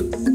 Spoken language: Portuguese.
Música